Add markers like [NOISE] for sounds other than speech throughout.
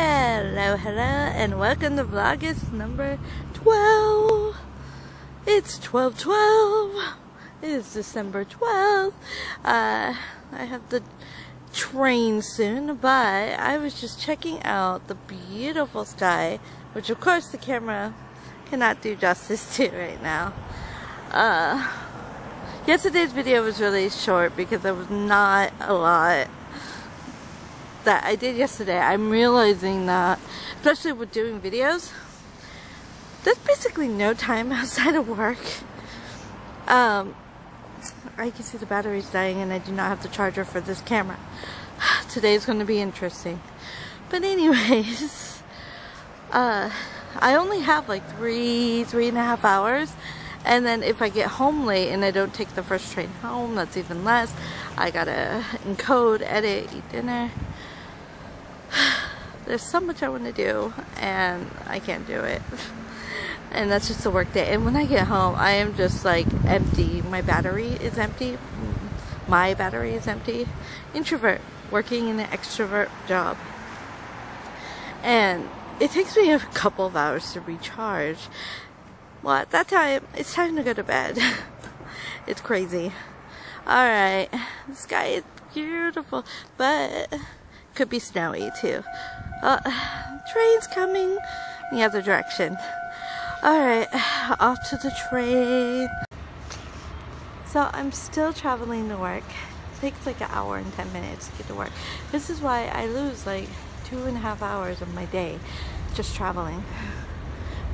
Hello, hello, and welcome to Vlogmas number 12. It's 1212. It is December 12th. Uh, I have the train soon, but I was just checking out the beautiful sky, which of course the camera cannot do justice [LAUGHS] to right now. Uh, yesterday's video was really short because there was not a lot that I did yesterday, I'm realizing that, especially with doing videos, there's basically no time [LAUGHS] outside of work. Um, I can see the battery's dying and I do not have the charger for this camera. [SIGHS] Today's going to be interesting. But anyways, [LAUGHS] uh, I only have like three, three and a half hours. And then if I get home late and I don't take the first train home, that's even less. I gotta encode, edit, eat dinner. There's so much I want to do and I can't do it. [LAUGHS] And that's just a work day. And when I get home, I am just like empty. My battery is empty. My battery is empty. Introvert, working in an extrovert job. And it takes me a couple of hours to recharge. Well, at that time, it's time to go to bed. [LAUGHS] it's crazy. Alright, the sky is beautiful, but could be snowy too. Uh, train's coming in the other direction. Alright, off to the train. So I'm still traveling to work. It takes like an hour and 10 minutes to get to work. This is why I lose like two and a half hours of my day just traveling.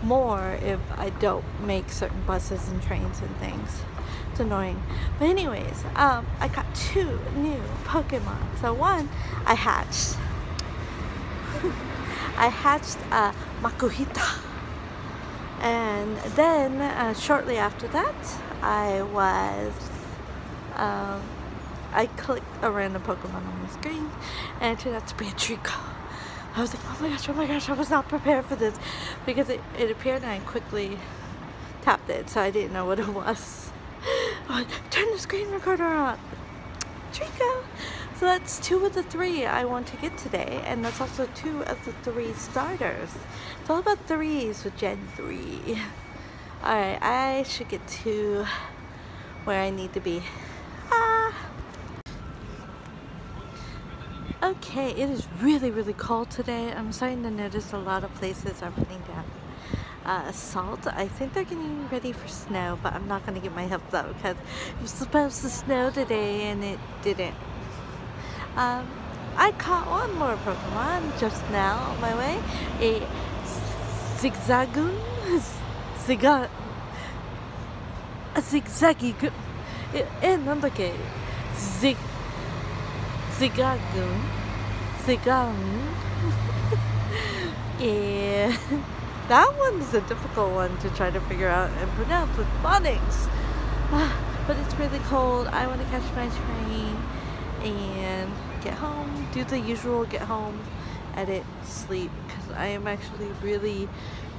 More if I don't make certain buses and trains and things. It's annoying. But anyways, um, I got two new Pokemon. So one, I hatched. [LAUGHS] I hatched a Makuhita. And then, uh, shortly after that, I was, um, I clicked a random Pokemon on the screen, and it turned out to be a Treecko. I was like, oh my gosh, oh my gosh, I was not prepared for this, because it, it appeared and I quickly tapped it, so I didn't know what it was. [LAUGHS] Turn the screen recorder on. Treecko. So that's two of the three I want to get today, and that's also two of the three starters. It's all about threes with Gen 3. [LAUGHS] Alright, I should get to where I need to be. Ah! Okay, it is really, really cold today. I'm starting to notice a lot of places are putting down uh, salt. I think they're getting ready for snow, but I'm not going to get my hopes up because it was supposed to snow today and it didn't. Um, I caught one more Pokemon just now on my way. A Zigzagoon? [LAUGHS] Ziga... A Zigzaggy... [LAUGHS] And number Zig... Zigagoon. Zigagoon. yeah. That one's a difficult one to try to figure out and pronounce with phonics. [SIGHS] but it's really cold. I want to catch my train. And get home, do the usual get home, edit, sleep, because I am actually really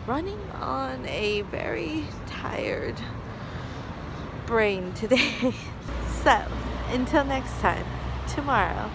running on a very tired brain today. [LAUGHS] so, until next time, tomorrow.